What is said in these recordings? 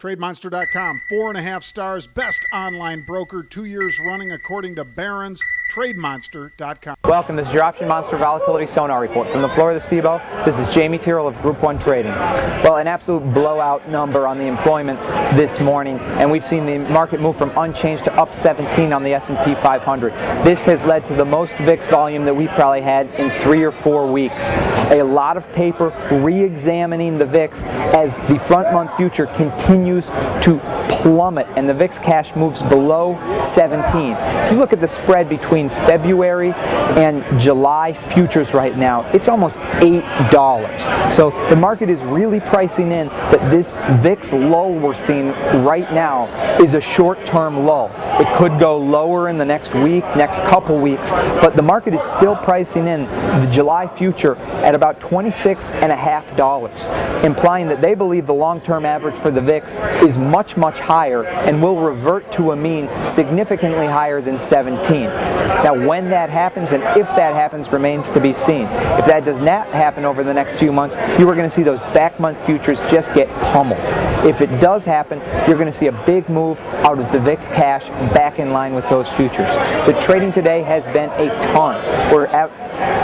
TradeMonster.com, four and a half stars, best online broker, two years running according to Barron's. TradeMonster.com. Welcome, this is your Option Monster Volatility Sonar Report. From the floor of the CBOE, this is Jamie Tyrrell of Group 1 Trading. Well, an absolute blowout number on the employment this morning, and we've seen the market move from unchanged to up 17 on the S&P 500. This has led to the most VIX volume that we've probably had in three or four weeks. A lot of paper re-examining the VIX as the front month future continues to plummet and the VIX cash moves below 17. If you look at the spread between February and July futures right now, it's almost $8. So the market is really pricing in that this VIX lull we're seeing right now is a short-term lull. It could go lower in the next week, next couple weeks, but the market is still pricing in the July future at about $26.5, implying that they believe the long-term average for the VIX is much, much higher and will revert to a mean significantly higher than 17. Now, when that happens and if that happens remains to be seen. If that does not happen over the next few months, you are going to see those back month futures just get pummeled. If it does happen, you're going to see a big move out of the VIX cash back in line with those futures. The trading today has been a ton. We're at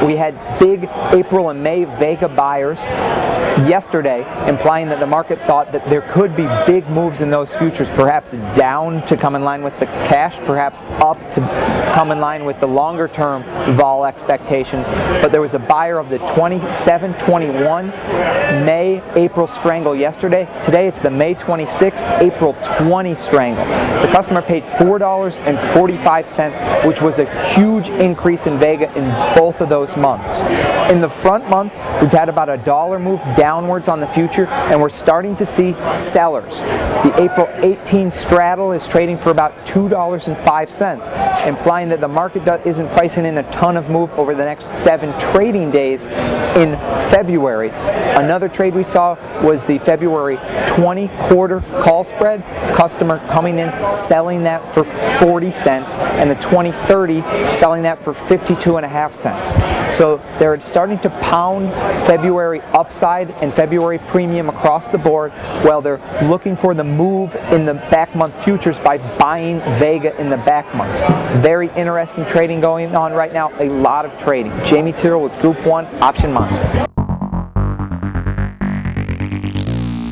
we had big April and May Vega buyers yesterday, implying that the market thought that there could be big moves in those futures, perhaps down to come in line with the cash, perhaps up to come in line with the longer term vol expectations. But there was a buyer of the 27 21 May April strangle yesterday. Today it's the May 26 April 20 strangle. The customer paid $4.45, which was a huge increase in Vega in both of those months. In the front month, we've had about a dollar move downwards on the future, and we're starting to see sellers. The April 18 straddle is trading for about $2.05, implying that the market isn't pricing in a ton of move over the next seven trading days in February. Another trade we saw was the February 20 quarter call spread. Customer coming in, selling that for 40 cents, and the 2030 selling that for 52 and a half cents. So they're starting to pound February upside and February premium across the board while they're looking for the move in the back month futures by buying Vega in the back months. Very interesting trading going on right now. A lot of trading. Jamie Tyrrell with Group 1 Option Monster.